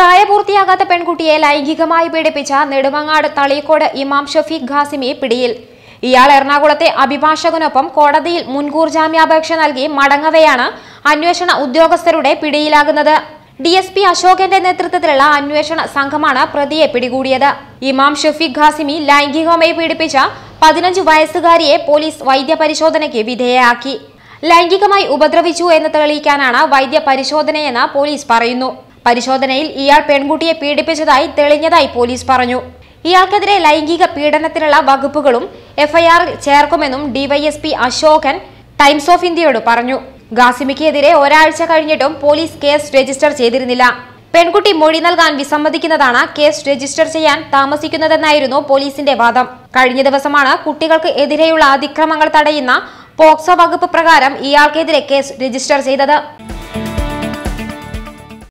പ്രായപൂർത്തിയാകാത്ത പെൺകുട്ടിയെ ലൈംഗികമായി പീഡിപ്പിച്ച നെടുമങ്ങാട് തളിയക്കോട് ഇമാം ഷഫീഖ് ഖാസിമി പിടിയിൽ. ഇയാൾ എറണാകുളത്തെ അഭിഭാഷകനൊപ്പം കോടതിയിൽ മുൻകൂർ ജാമ്യാപേക്ഷ നൽകി മടങ്ങവെയാണ് അന്വേഷണ ഉദ്യോഗസ്ഥരുടെ പിടിയിലാകുന്നത്. ഡി എസ് പി അശോകന്റെ നേതൃത്വത്തിലുള്ള അന്വേഷണ സംഘമാണ് പ്രതിയെ പിടികൂടിയത്. ഇമാം ഷഫീഖ് ഖാസിമി ലൈംഗികമായി പീഡിപ്പിച്ച പതിനഞ്ച് വയസ്സുകാരിയെ പോലീസ് വൈദ്യപരിശോധനയ്ക്ക് വിധേയയാക്കി. ലൈംഗികമായി ഉപദ്രവിച്ചു എന്ന് തെളിയിക്കാനാണ് വൈദ്യപരിശോധനയെന്ന് പോലീസ് പറയുന്നു. പരിശോധനയിൽ ഇയാൾ പെൺകുട്ടിയെ പീഡിപ്പിച്ചതായി തെളിഞ്ഞതായി പോലീസ് പറഞ്ഞു. ഇയാൾക്കെതിരെ ലൈംഗിക പീഡനത്തിനുള്ള വകുപ്പുകളും എഫ്ഐആറിൽ ചേർക്കുമെന്നും ഡിവൈഎസ്പി അശോകൻ ടൈംസ് ഓഫ് ഇന്ത്യയോട് പറഞ്ഞു. ഗാസിമിക്കെതിരെ ഒരാഴ്ച കഴിഞ്ഞിട്ടും പോലീസ് കേസ് രജിസ്റ്റർ ചെയ്തിരുന്നില്ല. പെൺകുട്ടി മൊഴി നൽകാൻ വിസമ്മതിക്കുന്നതാണ് കേസ് രജിസ്റ്റർ ചെയ്യാൻ താമസിക്കുന്നതെന്നായിരുന്നു പോലീസിന്റെ വാദം. കഴിഞ്ഞ ദിവസമാണ് കുട്ടികൾക്ക് എതിരെയുള്ള അതിക്രമങ്ങൾ തടയുന്ന പോക്സോ വകുപ്പ് പ്രകാരം ഇയാൾക്കെതിരെ കേസ് രജിസ്റ്റർ ചെയ്തത്.